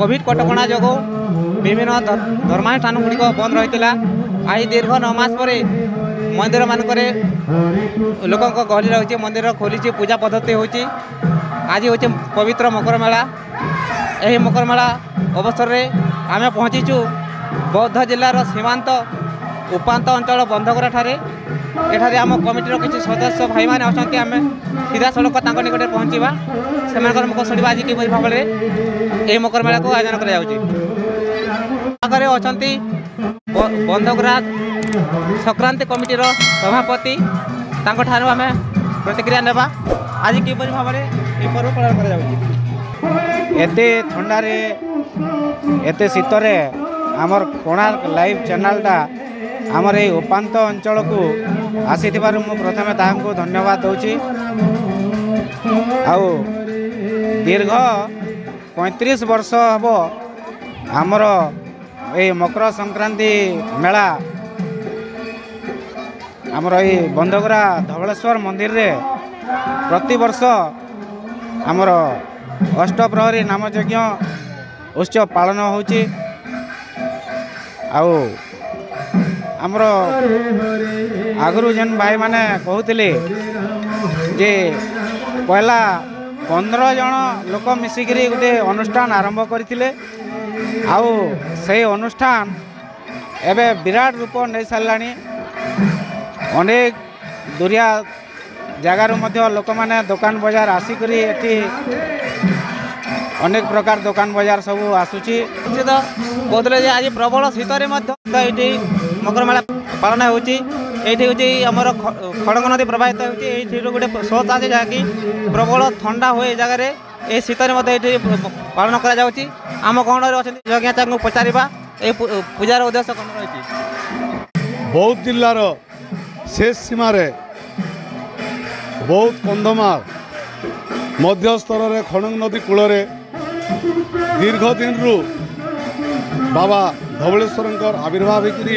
Covid Katka যোগ বিভিন্ন ধর্মানুষ্ঠান গুড়ি বন্ধ রয়েছে আজ দীর্ঘ নমাস পরে মন্দির মানকরে লোক গহলি রয়েছে মন্দির খোলিছে পূজা পদ্ধতি হচ্ছে আজ হচ্ছে পবিত্র মকর মেলা এই মকর মেলা অবসরের আমি পৌঁছিছু বৌদ্ধ জেলার সীমান্ত উপাত অঞ্চল বন্ধগড়া ঠারে ଏଠାରେ ଆମ କମିଟିର କିଛି ସଦସ୍ୟ ଭାଇମାନେ ଅଛନ୍ତି ଆମେ ସିଧାସଳଖ ତାଙ୍କ ନିକଟରେ ପହଞ୍ଚିବା ସେମାନଙ୍କର ମୁଖ ଶୁଣିବା ଆଜି କିପରି ଭାବରେ ଏହି ମକର ମେଳାକୁ ଆୟୋଜନ କରାଯାଉଛି ପାଖରେ ଅଛନ୍ତି ବନ୍ଧକରାଜ ସଂକ୍ରାନ୍ତି କମିଟିର ସଭାପତି ତାଙ୍କଠାରୁ ଆମେ ପ୍ରତିକ୍ରିୟା ନେବା ଆଜି କିପରି ଭାବରେ ଏ ପର୍ବ ପାଳନ କରାଯାଉଛି ଏତେ ଥଣ୍ଡାରେ ଏତେ ଶୀତରେ ଆମର କୋଣାର୍କ ଲାଇଭ୍ ଚ୍ୟାନେଲ୍ଟା ଆମର ଏଇ ଉପାନ୍ତ ଅଞ୍ଚଳକୁ ଆସିଥିବାରୁ ମୁଁ ପ୍ରଥମେ ତାହାଙ୍କୁ ଧନ୍ୟବାଦ ଦେଉଛି ଆଉ ଦୀର୍ଘ ପଇଁତିରିଶ ବର୍ଷ ହେବ ଆମର ଏଇ ମକର ସଂକ୍ରାନ୍ତି ମେଳା ଆମର ଏଇ ବନ୍ଧଗୁରା ଧବଳେଶ୍ୱର ମନ୍ଦିରରେ ପ୍ରତିବର୍ଷ ଆମର ଅଷ୍ଟପ୍ରହରୀ ନାମଯଜ୍ଞ ଉତ୍ସବ ପାଳନ ହେଉଛି ଆଉ ଆମର ଆଗରୁ ଯେନ୍ ଭାଇମାନେ କହୁଥିଲେ ଯେ ପହିଲା ପନ୍ଦର ଜଣ ଲୋକ ମିଶିକିରି ଗୋଟେ ଅନୁଷ୍ଠାନ ଆରମ୍ଭ କରିଥିଲେ ଆଉ ସେଇ ଅନୁଷ୍ଠାନ ଏବେ ବିରାଟ ରୂପ ନେଇସାରିଲାଣି ଅନେକ ଦୂରିଆ ଜାଗାରୁ ମଧ୍ୟ ଲୋକମାନେ ଦୋକାନ ବଜାର ଆସିକରି ଏଠି ଅନେକ ପ୍ରକାର ଦୋକାନ ବଜାର ସବୁ ଆସୁଛି ନିଶ୍ଚିତ କହୁଥିଲେ ଯେ ଆଜି ପ୍ରବଳ ଶୀତରେ ମଧ୍ୟ ଏଠି ମକରମେଳା ପାଳନ ହେଉଛି ଏଇଠି ହେଉଛି ଆମର ଖଡ଼ଗ ନଦୀ ପ୍ରବାହିତ ହେଉଛି ଏଇଠିରୁ ଗୋଟେ ସୋଚ୍ ଅଛି ଯାହାକି ପ୍ରବଳ ଥଣ୍ଡା ହୁଏ ଏ ଜାଗାରେ ଏ ଶୀତରେ ମଧ୍ୟ ଏଇଠି ପାଳନ କରାଯାଉଛି ଆମ ଗହଣରେ ଅଛନ୍ତି ଯଜ୍ଞାଚାଙ୍କୁ ପଚାରିବା ଏ ପୂଜାର ଉଦ୍ଦେଶ୍ୟ କ'ଣ ରହିଛି ବୌଦ୍ଧ ଜିଲ୍ଲାର ଶେଷ ସୀମାରେ ବୌଦ୍ଧ କନ୍ଧମାଳ ମଧ୍ୟ ସ୍ତରରେ ଖଡ଼ଙ୍ଗ ନଦୀ କୂଳରେ ଦୀର୍ଘ ଦିନରୁ ବାବା ଧବଳେଶ୍ୱରଙ୍କର ଆବିର୍ଭାବ ହେଇକିରି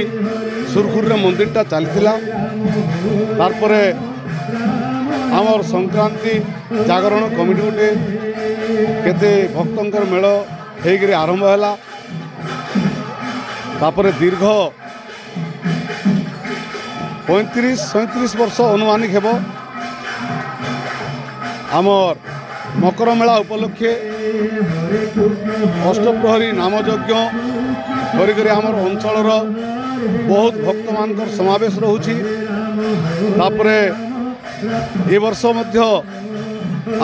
ସୁରୁଖୁରୁରେ ମନ୍ଦିରଟା ଚାଲିଥିଲା ତାପରେ ଆମର ସଂକ୍ରାନ୍ତି ଜାଗରଣ କମିଟି ଗୋଟେ କେତେ ଭକ୍ତଙ୍କର ମେଳ ହେଇକିରି ଆରମ୍ଭ ହେଲା ତାପରେ ଦୀର୍ଘ ପଇଁତିରିଶ ସଇଁତିରିଶ ବର୍ଷ ଅନୁମାନିକ ହେବ ଆମର মকর মেলা উপলক্ষে অষ্টপ্রহরী নামযজ্ঞ ধরিকি আমার অঞ্চলর ବହୁତ ଭକ୍ତମାନଙ୍କର ସମାବେଶ ରହୁଛି ତାପରେ ଏ ବର୍ଷ ମଧ୍ୟ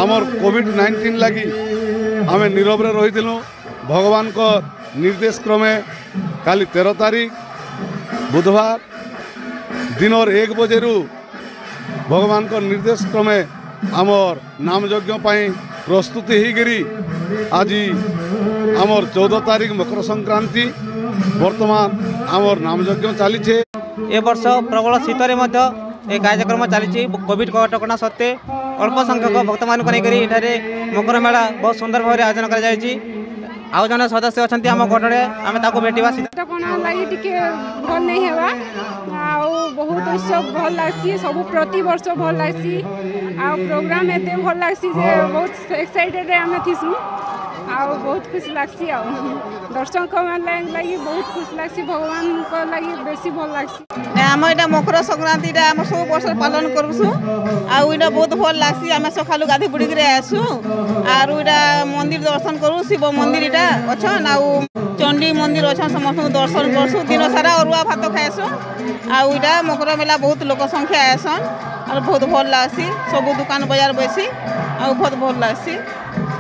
ଆମର କୋଭିଡ଼ ନାଇଣ୍ଟିନ୍ ଲାଗି ଆମେ ନିରବରେ ରହିଥିଲୁ ଭଗବାନଙ୍କ ନିର୍ଦ୍ଦେଶ କ୍ରମେ କାଲି ତେର ତାରିଖ ବୁଧବାର ଦିନର ଏକ ବଜେରୁ ଭଗବାନଙ୍କ ନିର୍ଦ୍ଦେଶ କ୍ରମେ আমার নামযজ্ঞ পাই প্রস্তুতি হয়েকি আজ আমার চৌদ তারিখ মকর সংক্রান্তি বর্তমান আমার নামযজ্ঞ চালছে এবর্ষ প্রবল শীতরে মধ্যে এই কার্যক্রম চালছে কোভিড কটকা সত্ত্বে অল্প সংখ্যক ভক্ত মানুষ নেই এখানে মকর মেলা বহু সুন্দর ভাবে আয়োজন করা যাই আউ জন সদস্য অনেক আমি তাকে ভেটবা সেটা লাগে টিকি ভাল নাই হওয়া ବର୍ଷ ଭଲ୍ ଲାଗ୍ସି ସବୁ ପ୍ରତିବର୍ଷ ଭଲ୍ ଲାଗ୍ସି ଆଉ ପ୍ରୋଗ୍ରାମ୍ ଏତେ ଭଲ୍ ଲାଗ୍ସି ଯେ ବହୁତ ଏକ୍ସାଇଟେଡ଼୍ରେ ଆମେ ଥିସୁଁ ଆଉ ବହୁତ ଖୁସି ଲାଗ୍ସି ଆଉ ଦର୍ଶକମାନେ ଲାଗି ବହୁତ ଖୁସି ଲାଗ୍ସି ଭଗବାନଙ୍କ ଲାଗି ବେଶୀ ଭଲ ଲାଗ୍ସି ଆମ ଏଇଟା ମକର ସଂକ୍ରାନ୍ତିଟା ଆମେ ସବୁ ବର୍ଷ ପାଳନ କରୁଛୁ ଆଉ ଏଇଟା ବହୁତ ଭଲ ଲାଗ୍ସି ଆମେ ସକାଳୁ ଗାଧି ବୁଡ଼ିକିରି ଆସୁ ଆରୁ ଏଇଟା ମନ୍ଦିର ଦର୍ଶନ କରୁ ଶିବ ମନ୍ଦିର ଏଇଟା ଅଛନ୍ ଆଉ ଚଣ୍ଡୀ ମନ୍ଦିର ଅଛନ୍ ସମସ୍ତଙ୍କୁ ଦର୍ଶନ କରୁଛୁ ଦିନ ସାରା ଅରୁଆ ଭାତ ଖାଏସୁଁ ଆଉ ଏଇଟା ମକର ମେଲା ବହୁତ ଲୋକ ସଂଖ୍ୟା ଆସନ୍ ଆଉ ବହୁତ ଭଲ ଲାଗ୍ସି ସବୁ ଦୋକାନ ବଜାର ବସି ଆଉ ବହୁତ ଭଲ ଲାଗ୍ସି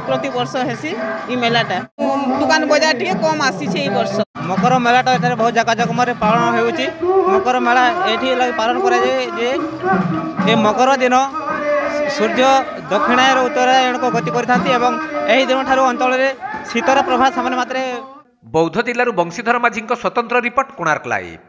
ପ୍ରତିବର୍ଷ ହେସି ଇ ମେଲାଟା ଦୋକାନ ବଜାର ଟିକେ କମ୍ ଆସିଛି ଏଇ ବର୍ଷ ମକର ମେଳାଟା ଏଠାରେ ବହୁତ ଜାକଜକମରେ ପାଳନ ହେଉଛି ମକର ମେଳା ଏଠି ପାଳନ କରାଯାଏ ଯେ ଏ ମକର ଦିନ ସୂର୍ଯ୍ୟ ଦକ୍ଷିଣାୟନ ଉତ୍ତରାୟଣକୁ ଗତି କରିଥାନ୍ତି ଏବଂ ଏହି ଦିନଠାରୁ ଅଞ୍ଚଳରେ ଶୀତର ପ୍ରଭାବ ସାମାନ୍ୟ ମାତ୍ରାରେ ବୌଦ୍ଧ ଜିଲ୍ଲାରୁ ବଂଶୀଧର ମାଝୀଙ୍କ ସ୍ୱତନ୍ତ୍ର ରିପୋର୍ଟ କୋଣାର୍କ ଲାଇଭ୍